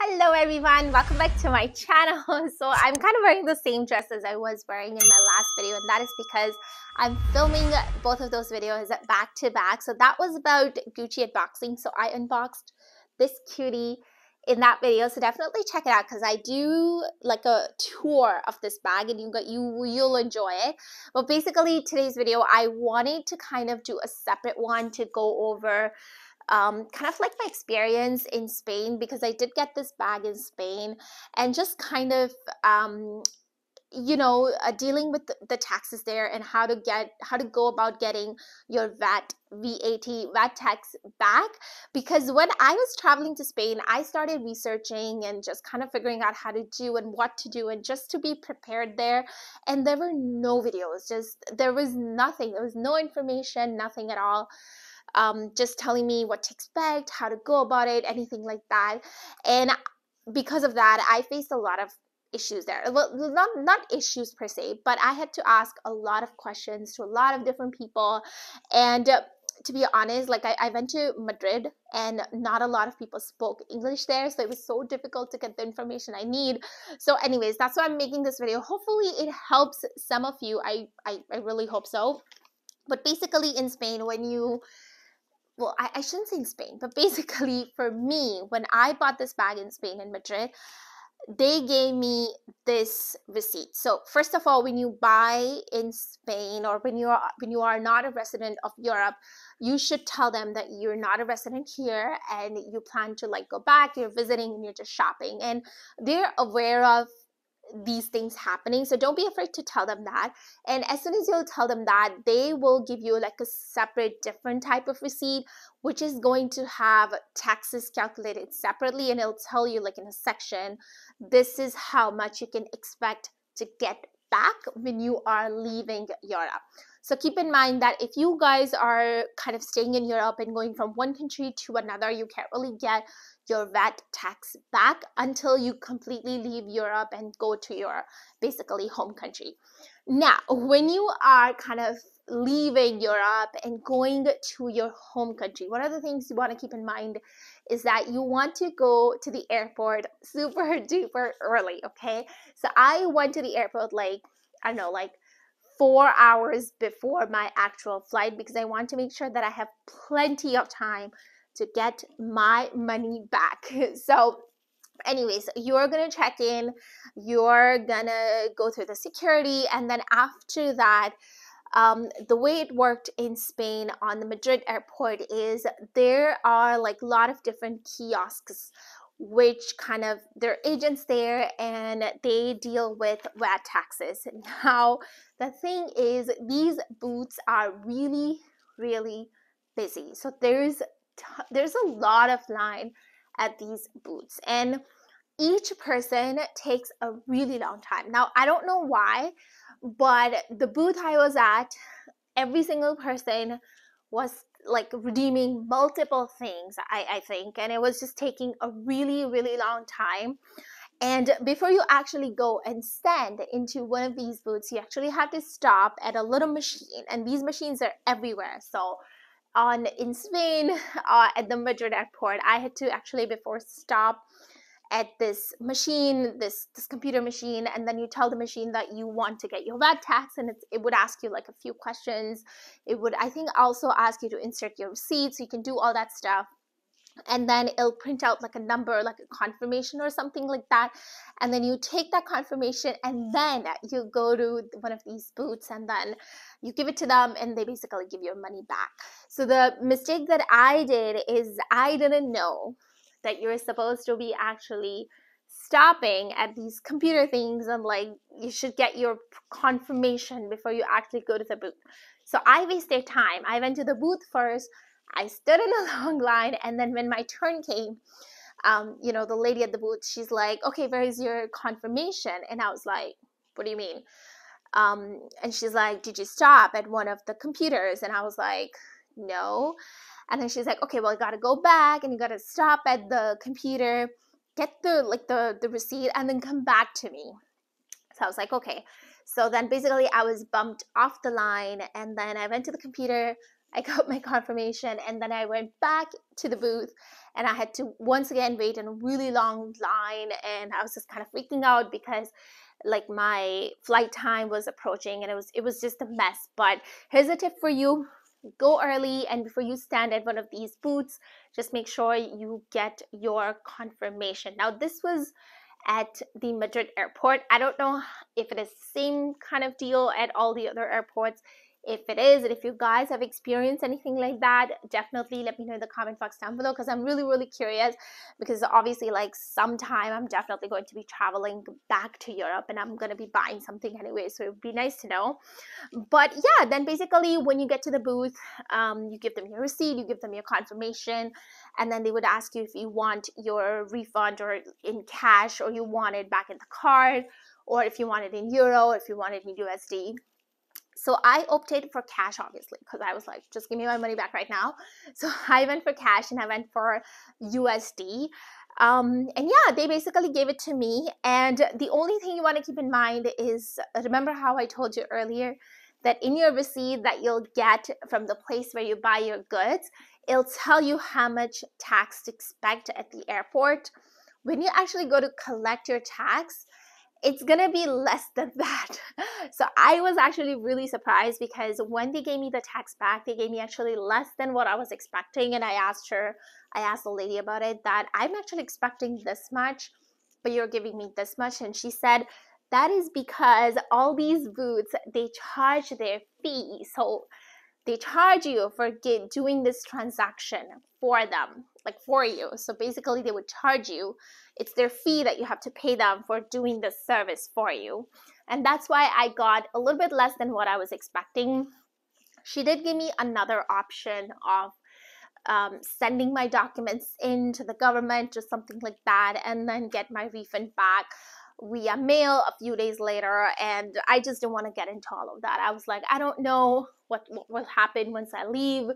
Hello everyone, welcome back to my channel. So I'm kind of wearing the same dress as I was wearing in my last video and that is because I'm filming both of those videos back to back. So that was about Gucci unboxing. So I unboxed this cutie in that video. So definitely check it out because I do like a tour of this bag and you got you you'll enjoy it. But basically today's video I wanted to kind of do a separate one to go over um, kind of like my experience in Spain because I did get this bag in Spain and just kind of um, you know uh, dealing with the, taxes there and how to get how to go about getting your VAT VAT VAT tax back. Because when I was traveling to Spain I started researching and just kind of figuring out how to do and what to do and just to be prepared there. And there were no videos just there was nothing. There was no information nothing at all um, just telling me what to expect, how to go about it, anything like that. And because of that, I faced a lot of issues there. Well, not not issues per se, but I had to ask a lot of questions to a lot of different people, and. Uh, to be honest, like I, I went to Madrid and not a lot of people spoke English there, so it was so difficult to get the information I need. So, anyways, that's why I'm making this video. Hopefully, it helps some of you. I I, I really hope so. But basically, in Spain, when you well, I, I shouldn't say in Spain, but basically for me, when I bought this bag in Spain in Madrid, they gave me this receipt. So first of all, when you buy in Spain or when you are when you are not a resident of Europe, you should tell them that you're not a resident here and you plan to like go back, you're visiting and you're just shopping. And they're aware of these things happening. So don't be afraid to tell them that. And as soon as you'll tell them that, they will give you like a separate, different type of receipt, which is going to have taxes calculated separately. And it'll tell you, like in a section, this is how much you can expect to get back when you are leaving Europe. So keep in mind that if you guys are kind of staying in Europe and going from one country to another, you can't really get your VAT tax back until you completely leave Europe and go to your basically home country. Now, when you are kind of leaving Europe and going to your home country, one of the things you want to keep in mind is that you want to go to the airport super duper early, okay? So I went to the airport like, I don't know, like four hours before my actual flight because I want to make sure that I have plenty of time to get my money back. So, anyways, you're gonna check in, you're gonna go through the security, and then after that, um, the way it worked in Spain on the Madrid airport is there are like a lot of different kiosks which kind of there are agents there and they deal with VAT taxes. Now, the thing is, these booths are really, really busy. So there's there's a lot of line at these booths and each person takes a really long time. Now, I don't know why, but the booth I was at, every single person was like redeeming multiple things, I, I think, and it was just taking a really, really long time. And before you actually go and stand into one of these booths, you actually have to stop at a little machine, and these machines are everywhere. So on in Spain uh, at the Madrid airport, I had to actually before stop at this machine, this this computer machine, and then you tell the machine that you want to get your VAT tax, and it would ask you like a few questions. It would, I think, also ask you to insert your receipt, so you can do all that stuff and then it'll print out like a number like a confirmation or something like that and then you take that confirmation and then you go to one of these booths and then you give it to them and they basically give your money back. So the mistake that i did is i didn't know that you're supposed to be actually stopping at these computer things and like you should get your confirmation before you actually go to the booth. So i wasted time. I went to the booth first I stood in a long line, and then when my turn came, um, you know, the lady at the booth, she's like, "Okay, where is your confirmation?" And I was like, "What do you mean?" Um, and she's like, "Did you stop at one of the computers?" And I was like, "No." And then she's like, "Okay, well, you got to go back and you got to stop at the computer, get the like the the receipt, and then come back to me." So I was like, "Okay." So then basically, I was bumped off the line, and then I went to the computer I got my confirmation and then I went back to the booth and I had to once again wait in a really long line and I was just kind of freaking out because like my flight time was approaching and it was it was just a mess. But here's a tip for you. Go early and before you stand at one of these booths, just make sure you get your confirmation. Now this was at the Madrid airport. I don't know if it is same kind of deal at all the other airports if it is and if you guys have experienced anything like that definitely let me know in the comment box down below because i'm really really curious because obviously like sometime i'm definitely going to be traveling back to europe and i'm going to be buying something anyway so it would be nice to know. But yeah then basically when you get to the booth um, you give them your receipt you give them your confirmation and then they would ask you if you want your refund or in cash or you want it back in the card or if you want it in euro if you want it in usd so I opted for cash, obviously, because I was like, just give me my money back right now. So I went for cash and I went for USD. Um, and yeah, they basically gave it to me. And the only thing you want to keep in mind is remember how I told you earlier that in your receipt that you'll get from the place where you buy your goods, it'll tell you how much tax to expect at the airport. When you actually go to collect your tax, it's gonna be less than that. So I was actually really surprised because when they gave me the tax back, they gave me actually less than what I was expecting. And I asked her, I asked the lady about it, that I'm actually expecting this much, but you're giving me this much. And she said, that is because all these booths they charge their fee. So they charge you for get, doing this transaction for them, like for you. So basically, they would charge you. It's their fee that you have to pay them for doing the service for you. And that's why I got a little bit less than what I was expecting. She did give me another option of um, sending my documents in to the government or something like that and then get my refund back via mail a few days later and i just didn't want to get into all of that i was like i don't know what, what will happen once i leave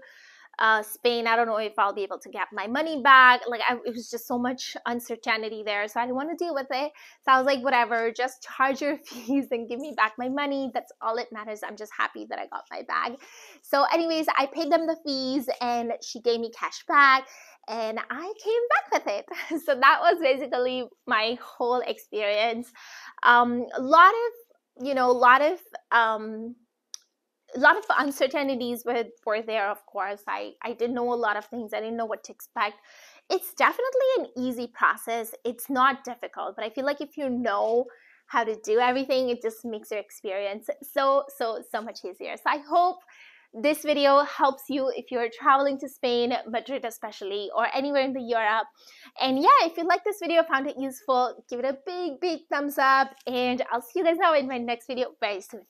uh, Spain. I don't know if I'll be able to get my money back. Like, I, it was just so much uncertainty there. So I didn't want to deal with it. So I was like, whatever, just charge your fees and give me back my money. That's all it matters. I'm just happy that I got my bag. So, anyways, I paid them the fees and she gave me cash back and I came back with it. So that was basically my whole experience. Um, a lot of, you know, a lot of, um, a lot of uncertainties were, were there, of course. I, I didn't know a lot of things. I didn't know what to expect. It's definitely an easy process. It's not difficult, but I feel like if you know how to do everything, it just makes your experience so, so, so much easier. So I hope this video helps you if you're traveling to Spain, Madrid especially, or anywhere in the Europe. And yeah, if you like this video, found it useful, give it a big, big thumbs up, and I'll see you guys now in my next video very soon.